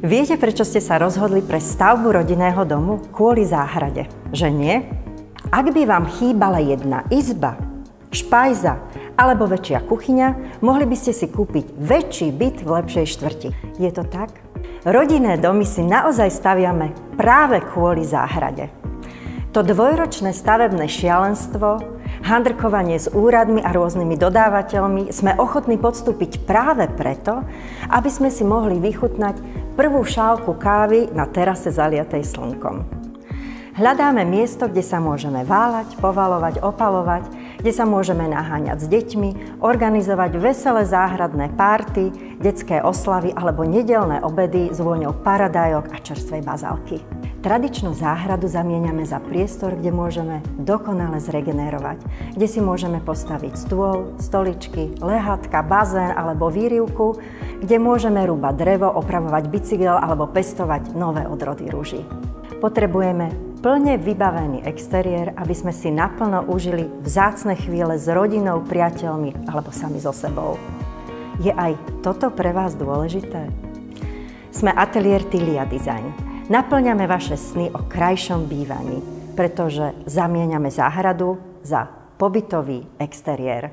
Viete, prečo ste sa rozhodli pre stavbu rodinného domu? Kvôli záhrade. Že nie? Ak by vám chýbala jedna izba, špajza alebo väčšia kuchyňa, mohli by ste si kúpiť väčší byt v lepšej štvrti. Je to tak? Rodinné domy si naozaj staviame práve kvôli záhrade. To dvojročné stavebné šialenstvo, handrkovanie s úradmi a rôznymi dodávateľmi sme ochotní podstúpiť práve preto, aby sme si mohli vychutnať prvú šálku kávy na terase zaliatej slnkom. Hľadáme miesto, kde sa môžeme váľať, povalovať, opalovať, kde sa môžeme naháňať s deťmi, organizovať veselé záhradné párty, detské oslavy alebo nedelné obedy s vôňou paradajok a čerstvej bazálky. Tradičnú záhradu zamieňame za priestor, kde môžeme dokonale zregenerovať, kde si môžeme postaviť stôl, stoličky, lehatka, bazén alebo výrivku, kde môžeme rúbať drevo, opravovať bicykel alebo pestovať nové odrody rúží. Potrebujeme plne vybavený exteriér, aby sme si naplno užili vzácne chvíle s rodinou, priateľmi alebo sami so sebou. Je aj toto pre vás dôležité? Sme ateliér Tilia Design. Naplňame vaše sny o krajšom bývaní, pretože zamieňame záhradu za pobytový exteriér.